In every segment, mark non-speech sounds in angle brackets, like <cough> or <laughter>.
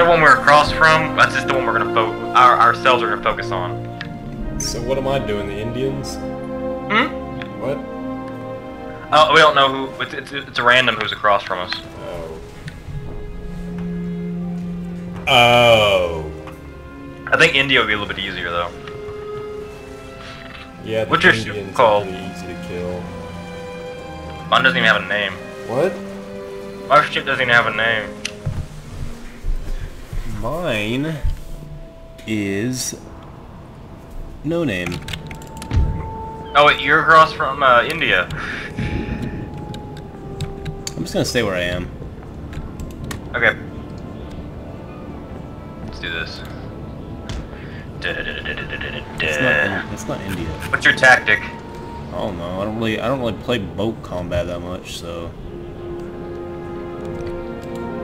the one we're across from? That's just the one we're gonna fo- our our cells are gonna focus on. So what am I doing? The Indians? Hmm? What? Oh, we don't know who. It's, it's, it's a random who's across from us. Oh. Oh. I think India would be a little bit easier though. Yeah, the What's your ship Indians called? easy to kill. Mine doesn't even have a name. What? My ship doesn't even have a name. Mine is no name. Oh, wait, you're across from uh, India. I'm just gonna stay where I am. Okay. Let's do this. It's not, it's not India. What's your tactic? I don't know. I don't really I don't really play boat combat that much, so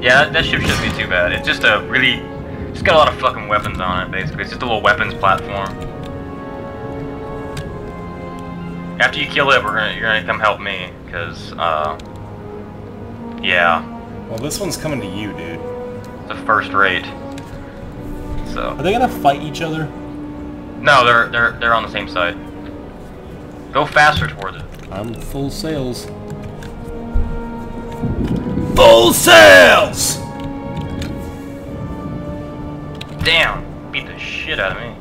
Yeah, that, that ship shouldn't be too bad. It's just a really, it's got a lot of fucking weapons on it. Basically, it's just a little weapons platform. After you kill it, we're gonna you're gonna come help me, cause uh, yeah, Well, this one's coming to you, dude. it's a first rate. So Are they gonna fight each other? no, they're they're they're on the same side. Go faster towards it. I'm full sails. Full sails! Damn, beat the shit out of me.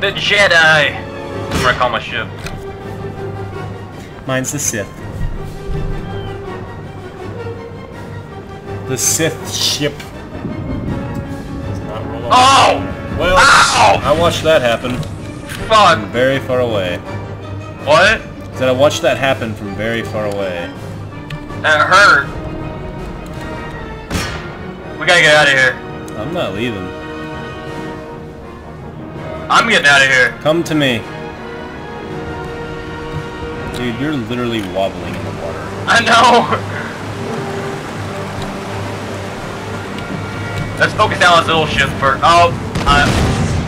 The Jedi! I'm gonna call my ship. Mine's the Sith. The Sith ship. Not. Oh! Well, Ow! I watched that happen. Fuck! From very far away. What? Said I watched that happen from very far away. That hurt. We gotta get out of here. I'm not leaving. I'm getting out of here. Come to me. Dude, you're literally wobbling in the water. I know. Let's focus down on this little ship first. Oh, uh,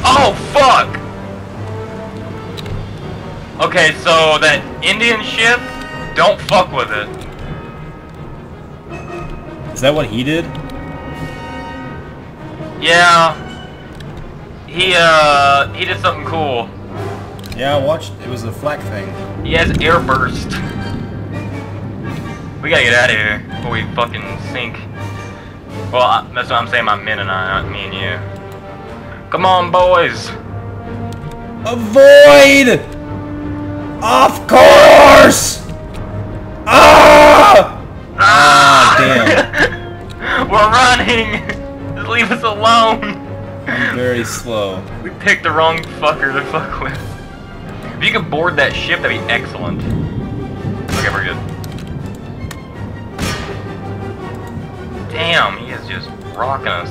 oh fuck. Okay, so that Indian ship, don't fuck with it. Is that what he did? Yeah. He uh, he did something cool. Yeah, I watched. It was a flak thing. He has air burst. We gotta get out of here before we fucking sink. Well, that's what I'm saying. My men and I, not me and you. Come on, boys. Avoid! Of course! Ah! <laughs> Ah! damn. We're running. <laughs> Just leave us alone. I'm very slow. We picked the wrong fucker to fuck with. If you could board that ship, that'd be excellent. Okay, we're good. Damn, he is just rocking us.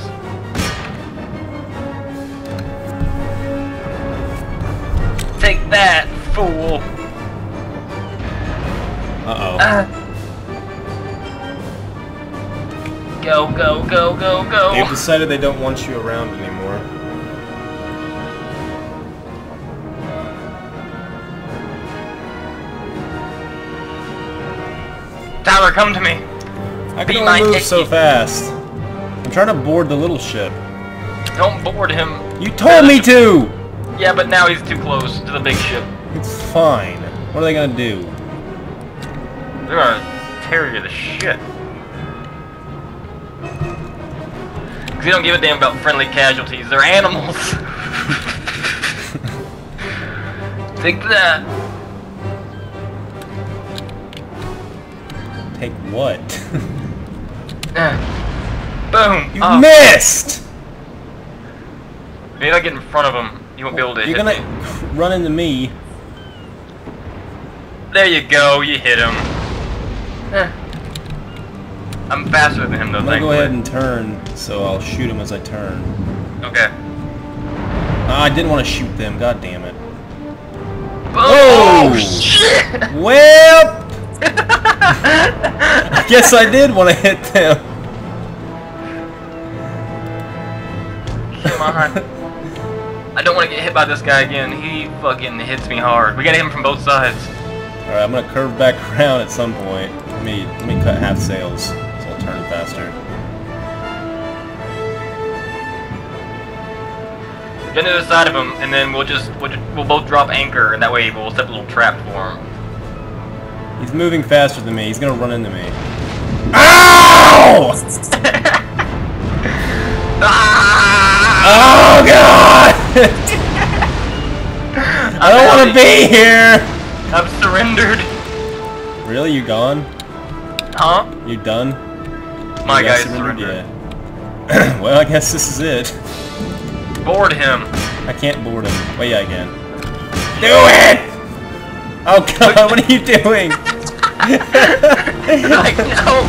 Take that, fool! Uh-oh. Ah. Go, go, go, go, go! They've decided they don't want you around anymore. Tyler, come to me! I can my only move so fast. I'm trying to board the little ship. Don't board him. You told me to! Yeah, but now he's too close to the big ship. It's fine. What are they gonna do? They're gonna tear you to shit. Cause they don't give a damn about friendly casualties. They're animals. Take that. Take what? Eh. Boom. you Oh, missed! Maybe I get in front of him. You won't be able to You're gonna run into me. There you go. You hit him. Eh. I'm faster than him though. I'm gonna go ahead and turn, so I'll shoot him as I turn. Okay. Ah, I didn't want to shoot them. God damn it. Oh! <laughs> shit! Well, <laughs> I guess I did want to hit them. Come on. <laughs> I don't want to get hit by this guy again. He fucking hits me hard. We gotta hit him from both sides. All right, I'm gonna curve back around at some point. Let me let me cut half sails turn faster. Get to the side of him, and then we'll just we'll, just, we'll both drop anchor, and that way we'll set a little trap for him. He's moving faster than me. He's gonna run into me. Ow! <laughs> oh god! <laughs> I don't want to be here. I've surrendered. Really, you gone? Huh? You done? My guy's surrendered. yet? <clears throat> well, I guess this is it. Board him. I can't board him. Wait, yeah, I can. Do it! Oh god, what are you doing? <laughs> like no.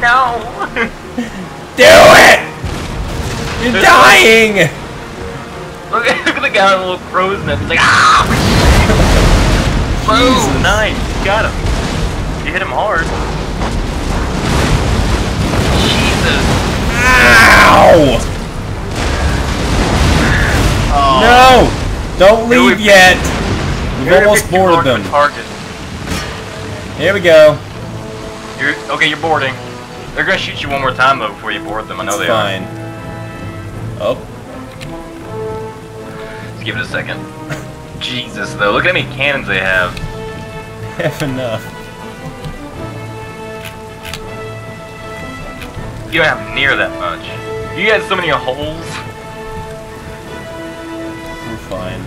<laughs> no. Do it! You're dying! Look at, look at the guy the little nest. He's like, ah! <laughs> Boom! Nice. Got him. You hit him hard. Jesus. Ow! Oh. No! Don't Here we leave yet! We've You're almost boarded them. Target. Here we go. You're, okay, you're boarding. They're gonna shoot you one more time though before you board them. I know It's they fine. Oh, Let's give it a second. <laughs> Jesus though, look at how many cannons they have. <laughs> have enough. You don't have near that much. You got so many holes. We're fine.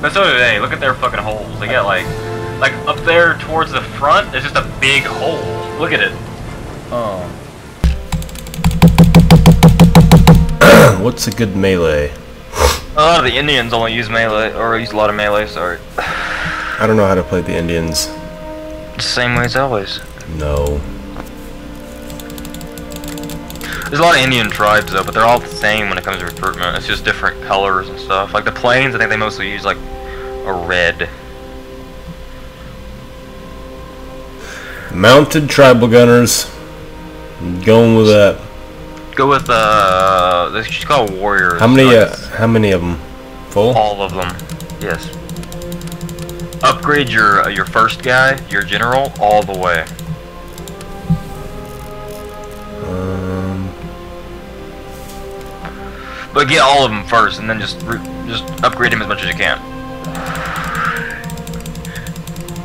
But so do they. Look at their fucking holes. They got like, like up there towards the front. There's just a big hole. Look at it. Oh. <clears throat> What's a good melee? A lot of the Indians only use melee, or use a lot of melee. Sorry. I don't know how to play the Indians. The same way as always. No. There's a lot of Indian tribes though, but they're all the same when it comes to recruitment. It's just different colors and stuff. Like the plains, I think they mostly use like a red. Mounted tribal gunners. I'm going with that. Go with uh, this she's called warriors. How many? Uh, how many of them? Full? all of them. Yes. Upgrade your uh, your first guy, your general, all the way. Um. But get all of them first, and then just just upgrade him as much as you can.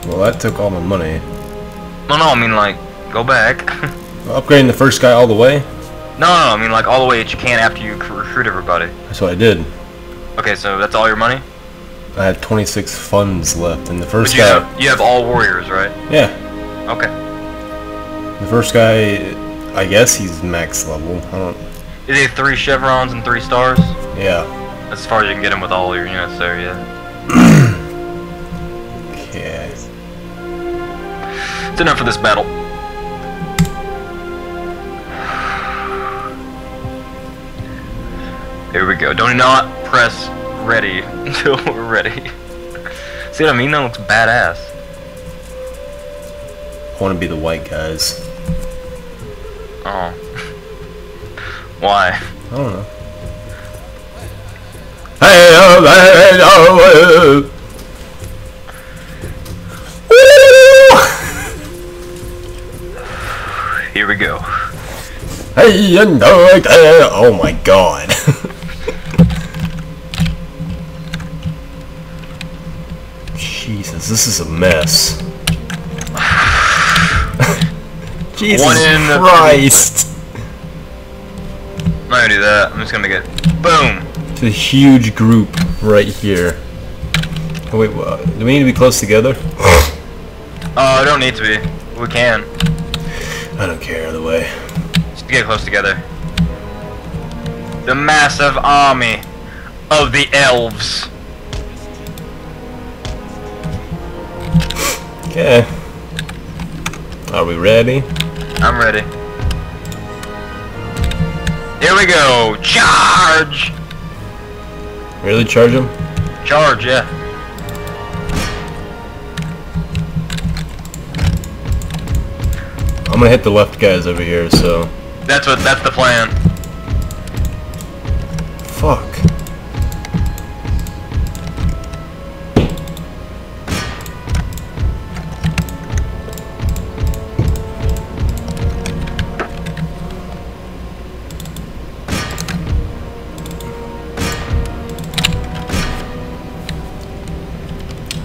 Well, that took all my money. No, no, I mean like go back. <laughs> Upgrading the first guy all the way. no, no, I mean like all the way that you can after you recruit everybody. That's what I did. Okay, so that's all your money. I have 26 funds left, and the first you guy. have you have all warriors, right? Yeah, Okay. the first guy. I guess he's max level. I don't. Is he three chevrons and three stars? Yeah. As far as you can get him with all your units there, yeah. <clears throat> Okay. It's enough for this battle. Here we go. Don't not press ready <laughs> until we're ready. See what I mean? That looks badass. I want to be the white guys. Oh. <laughs> Why? I don't know. Hey, oh, hey, oh. <laughs> Here we go. Hey, and oh, oh my god. Jesus, this is a mess. <laughs> Jesus One in Christ. I'm not gonna do that. I'm just gonna make it boom. It's a huge group right here. Oh, wait, do we need to be close together? Oh, Uh, don't need to be. We can. I don't care either way. Just get close together. The massive army of the elves. Okay. Are we ready? I'm ready. Here we go. Charge. Really charge him? Charge. Yeah. I'm gonna hit the left guys over here, so... That's what. That's the plan.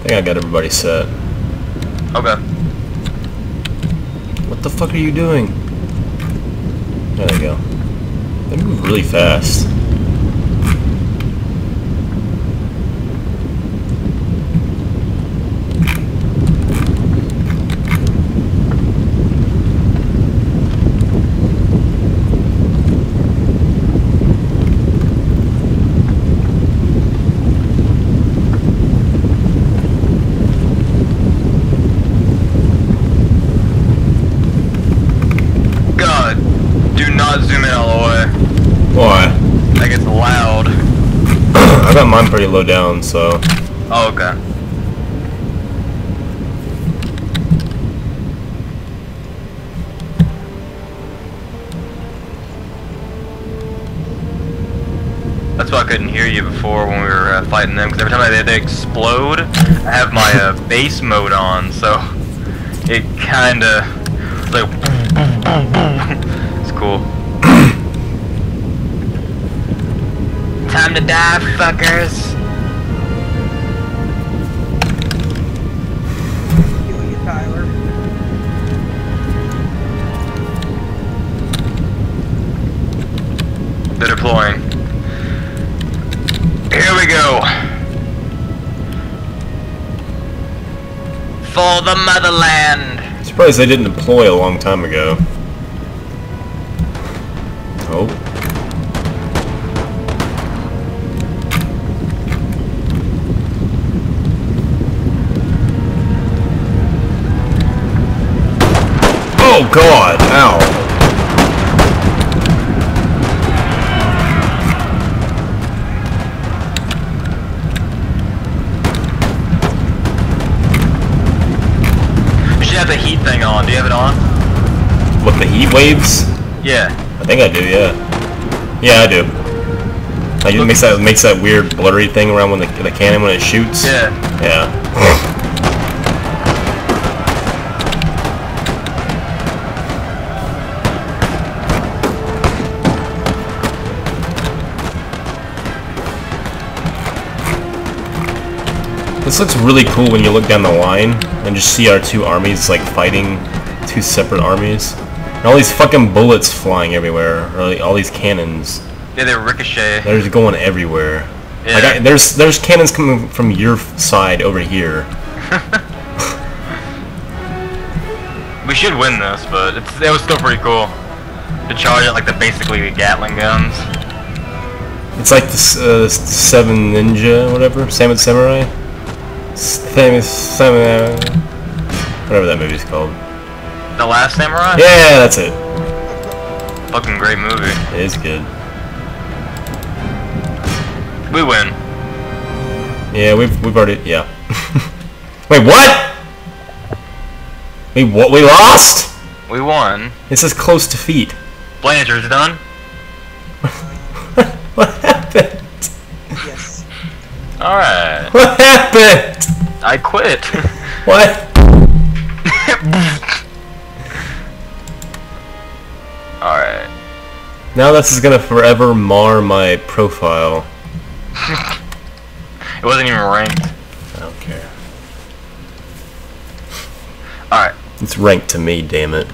Think I got everybody set. Okay. What the fuck are you doing? There you go. They move really fast. God, do not zoom in all the way. Why? That gets loud. I got mine pretty low down, so... Oh, okay. That's why I couldn't hear you before when we were uh, fighting them, because every time they, they explode, I have my uh, bass mode on, so it kinda like <laughs> it's cool. Time to die, fuckers. They're deploying. Here we go. For the motherland. Surprised they didn't deploy a long time ago. God! Ow! We should have the heat thing on. Do you have it on? What, the heat waves? Yeah. I think I do, yeah. Yeah, I do. Like it makes that makes that weird blurry thing around when the, the cannon when it shoots. Yeah. Yeah. <laughs> This looks really cool when you look down the line and just see our two armies like fighting two separate armies. And all these fucking bullets flying everywhere, or like, all these cannons. Yeah, they ricochet. They're just going everywhere. Yeah. Like I, there's there's cannons coming from your side over here. <laughs> we should win this, but it's, it was still pretty cool. To charge at like the basically Gatling guns. It's like the uh, Seven Ninja, whatever, Seven Samurai, Seven Samurai, whatever that movie's called. The Last Samurai? Yeah, that's it. Fucking great movie. It is good. We win. Yeah, we've we've already yeah. <laughs> Wait, what? We what? We lost? We won. This is close defeat. Blanchard's done. Alright. <laughs> What happened? I quit. <laughs> What? <laughs> Alright. Now this is gonna forever mar my profile. It wasn't even ranked. I don't care. Alright. It's ranked to me, damn it.